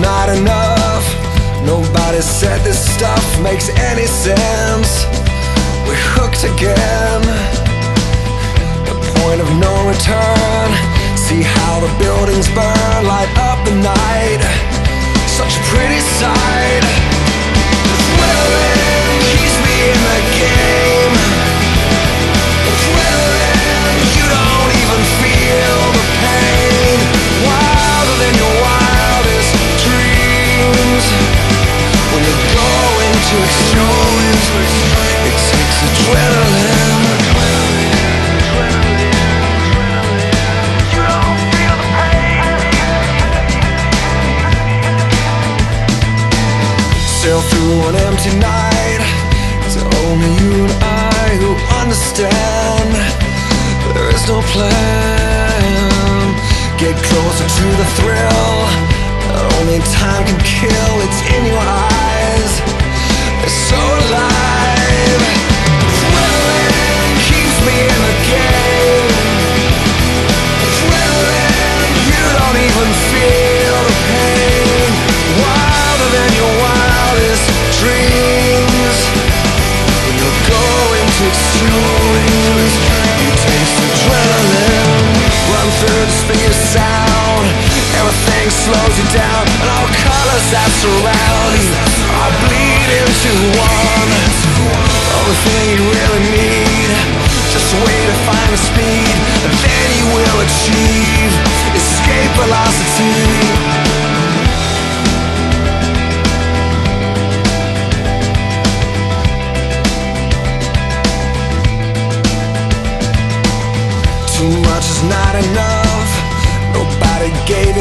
not enough. Nobody said this stuff makes any sense. We're hooked again. The point of no return. See how the buildings burn, light up the night. Such a pretty sight Sail through an empty night. It's only you and I who understand. There is no plan. Get closer to the thrill. That only time can kill. Slows you down, and all colors that surround you are bleed into one. Only thing you really need, just a way to find the speed, and then you will achieve escape velocity. Too much is not enough. Nobody gave